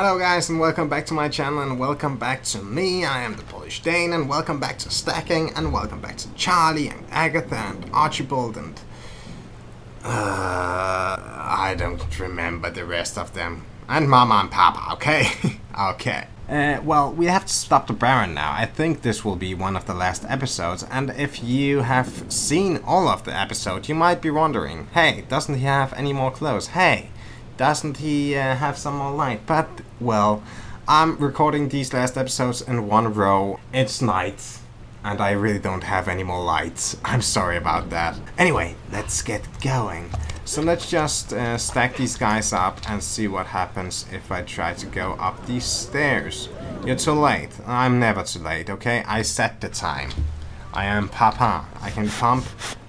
Hello guys and welcome back to my channel and welcome back to me, I am the Polish Dane and welcome back to Stacking and welcome back to Charlie and Agatha and Archibald and... Uh, I don't remember the rest of them. And Mama and Papa, okay? okay. Uh, well, we have to stop the Baron now. I think this will be one of the last episodes, and if you have seen all of the episodes, you might be wondering, hey, doesn't he have any more clothes? Hey, doesn't he uh, have some more light? But, well, I'm recording these last episodes in one row. It's night, and I really don't have any more lights. I'm sorry about that. Anyway, let's get going. So let's just uh, stack these guys up and see what happens if I try to go up these stairs. You're too late. I'm never too late, okay? I set the time. I am Papa. I can pump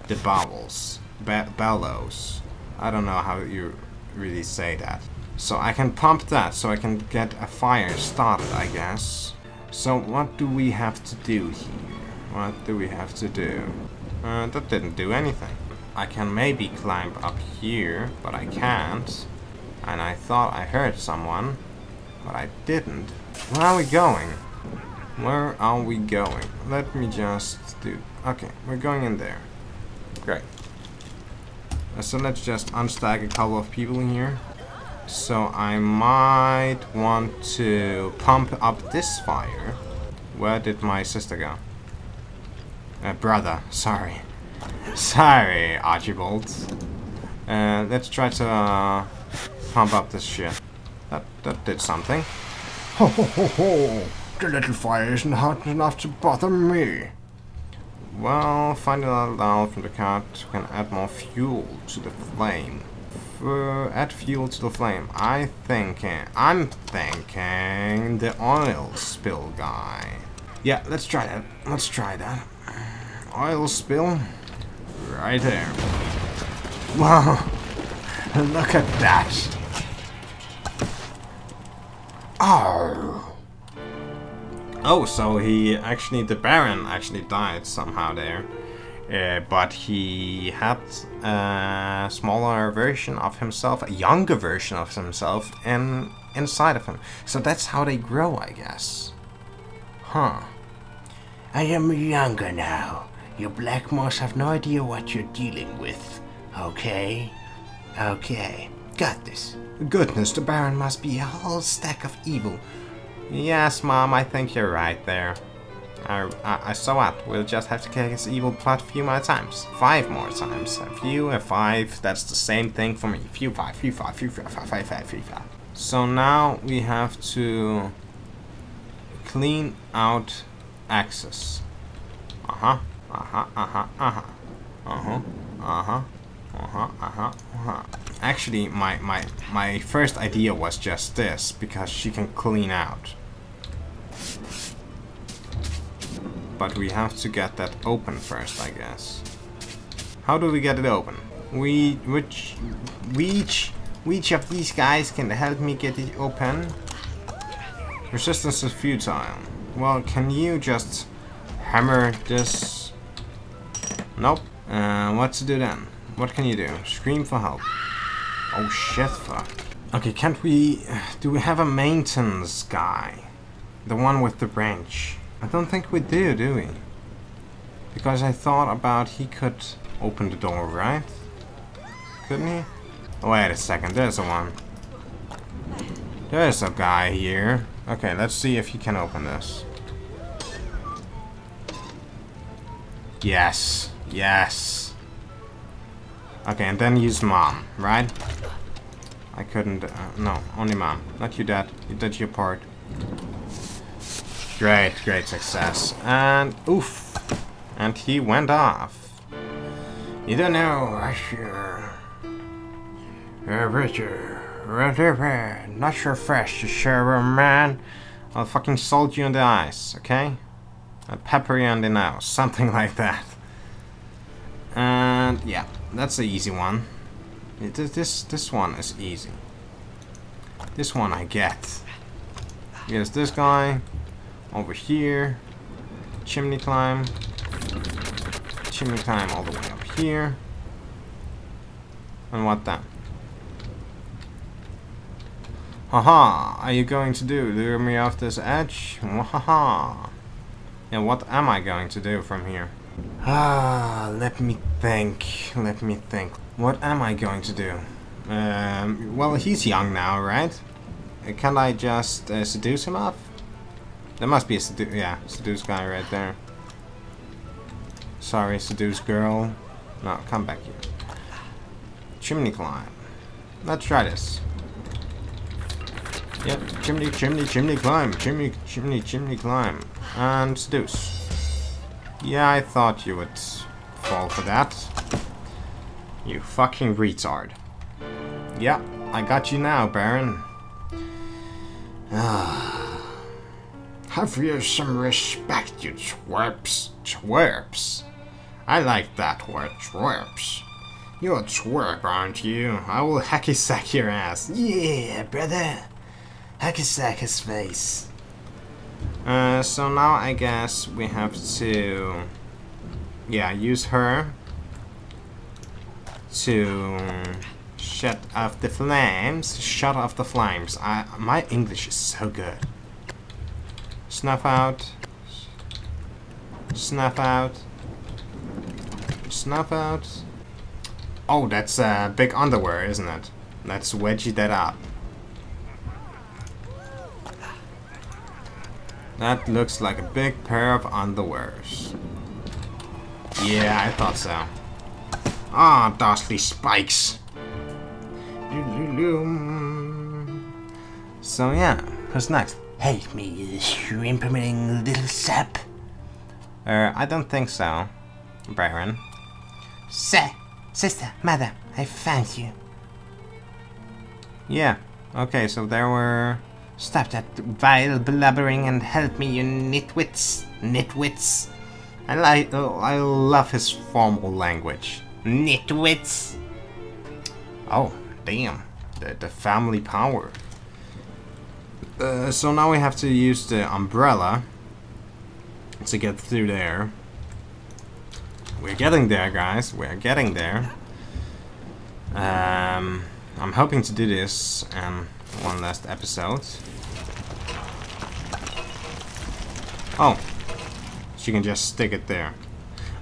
the bubbles. Be bellows. I don't know how you really say that. So I can pump that so I can get a fire started, I guess. So what do we have to do here? What do we have to do? Uh, that didn't do anything. I can maybe climb up here, but I can't. And I thought I heard someone, but I didn't. Where are we going? Where are we going? Let me just do... Okay, we're going in there. Great. So let's just unstack a couple of people in here. So I might want to pump up this fire. Where did my sister go? Uh, brother, sorry. Sorry, Archibald. Uh, let's try to uh, pump up this shit. That, that did something. Ho ho ho ho! The little fire isn't hot enough to bother me. Well, find another doll from the cart can add more fuel to the flame. Add fuel to the flame. I thinking, I'm thinking the oil spill guy. Yeah, let's try that. Let's try that. Oil spill. Right there. Wow. Look at that. Oh. Oh, so he actually, the Baron actually died somehow there. Uh, but he had a smaller version of himself, a younger version of himself, in, inside of him. So that's how they grow, I guess. Huh. I am younger now. You Blackmores have no idea what you're dealing with. Okay? Okay. Got this. Goodness, the Baron must be a whole stack of evil. Yes, Mom, I think you're right there. I, I, so what? We'll just have to kick his evil plot a few more times. Five more times. A few, a five, that's the same thing for me. Few five, few five, few five, five, five, five, few five. So now we have to clean out access. Uh-huh, uh-huh, uh-huh, uh-huh. Uh-huh, uh-huh, uh-huh, uh-huh, uh-huh. Actually, my, my, my first idea was just this, because she can clean out. But we have to get that open first, I guess. How do we get it open? We, which, which, which of these guys can help me get it open? Resistance is futile. Well, can you just hammer this? Nope. Uh, what to do then? What can you do? Scream for help. Oh shit, fuck. Okay, can't we... Do we have a maintenance guy? The one with the branch. I don't think we do, do we? Because I thought about he could open the door, right? Couldn't he? Wait a second, there's a one. There's a guy here. Okay, let's see if he can open this. Yes. Yes. Okay, and then use mom, right? I couldn't... Uh, no, only mom. Not you, dad. You did your part. Great, great success. And oof. And he went off. You don't know, Russia. Uh, Richard. Not your fresh, you sure, man. I'll fucking salt you in the eyes, okay? I'll pepper you in the nose, something like that. And yeah, that's the easy one. This, this, this one is easy. This one I get. Yes, this guy over here. Chimney climb. Chimney climb all the way up here. And what then? Haha, are you going to do? Lure me off this edge? Haha. Yeah, what am I going to do from here? Ah, let me think. Let me think. What am I going to do? Um, well, he's young now, right? Uh, Can I just uh, seduce him off? There must be a sedu- yeah, seduce guy right there. Sorry, seduce girl. No, come back here. Chimney climb. Let's try this. Yep, chimney, chimney, chimney climb, chimney, chimney, chimney climb, and seduce. Yeah, I thought you would fall for that. You fucking retard. Yeah, I got you now, Baron. Ah. Have you some respect, you twerps? Twerps. I like that word, twerps. You're a twerp, aren't you? I will hacky sack your ass. Yeah, brother. Hacky sack his face. Uh, so now I guess we have to, yeah, use her to shut off the flames. Shut off the flames. I, my English is so good. Snuff out. Snuff out. Snuff out. Oh, that's uh, big underwear, isn't it? Let's wedgie that up. That looks like a big pair of underwears. Yeah, I thought so. Ah, dastly spikes. So yeah, who's next? Help me, you shrimpering little sap. Uh, I don't think so, Baron. Sir, sister, mother, I found you. Yeah. Okay, so there were. Stop that vile blubbering and help me, you nitwits. Nitwits. I like. Oh, I love his formal language. Nitwits. Oh, damn. The, the family power. Uh, so now we have to use the umbrella to get through there. We're getting there, guys. We're getting there. Um, I'm hoping to do this in one last episode. Oh, she can just stick it there.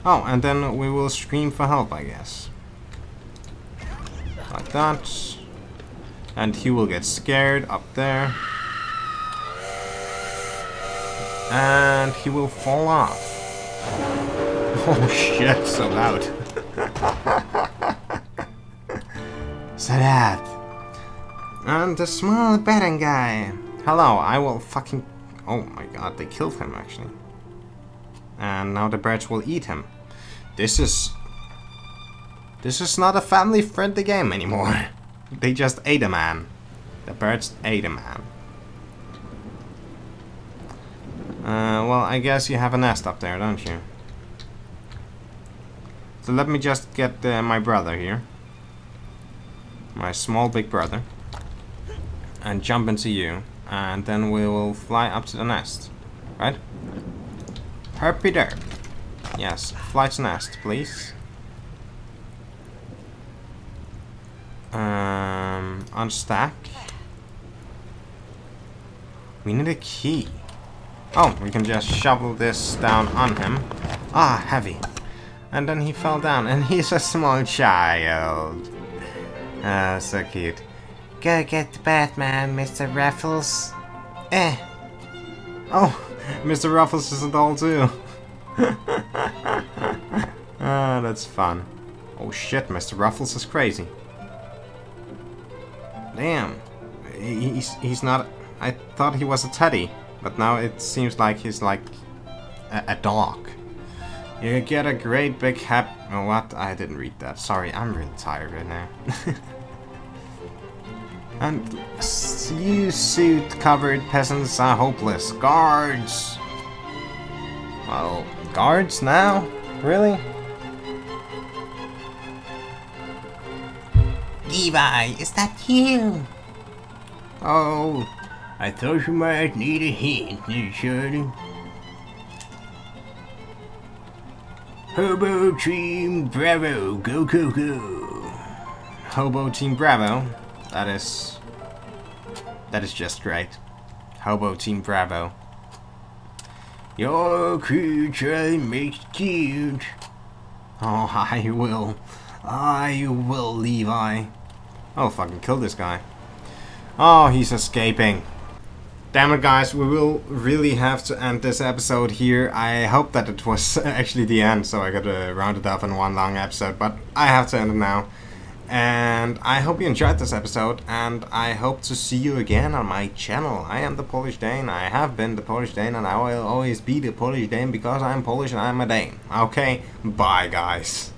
Oh, and then we will scream for help, I guess. Like that. And he will get scared up there. And he will fall off. Oh shit, so loud. Sadat. And the small betting guy. Hello, I will fucking... Oh my god, they killed him actually. And now the birds will eat him. This is... This is not a family-friendly game anymore. They just ate a man. The birds ate a man. Uh, well, I guess you have a nest up there, don't you? So let me just get uh, my brother here. My small big brother. And jump into you. And then we will fly up to the nest. Right? Herpy derp. Yes, fly to nest, please. Um, unstack. We need a key. Oh, we can just shovel this down on him. Ah, heavy. And then he fell down, and he's a small child. Ah, so cute. Go get the Batman, Mr. Raffles. Eh. Oh, Mr. Ruffles is a doll too. ah, that's fun. Oh shit, Mr. Ruffles is crazy. Damn. He's, he's not... I thought he was a teddy, but now it seems like he's like a, a dog. You get a great big hap... Oh, what? I didn't read that. Sorry, I'm really tired right now. and you suit-covered peasants are hopeless. Guards! Well, guards now? Really? Levi, is that you? Oh, I thought you might need a hint, Shirley. Hobo Team Bravo, go go go. Hobo Team Bravo. That is That is just great. Hobo Team Bravo. Your creature makes cute. Oh, I will. I will, Levi. Oh, fucking kill this guy. Oh, he's escaping. Damn it, guys, we will really have to end this episode here. I hope that it was actually the end, so I got to round it off in one long episode, but I have to end it now. And I hope you enjoyed this episode, and I hope to see you again on my channel. I am the Polish Dane, I have been the Polish Dane, and I will always be the Polish Dane because I'm Polish and I'm a Dane. Okay, bye guys.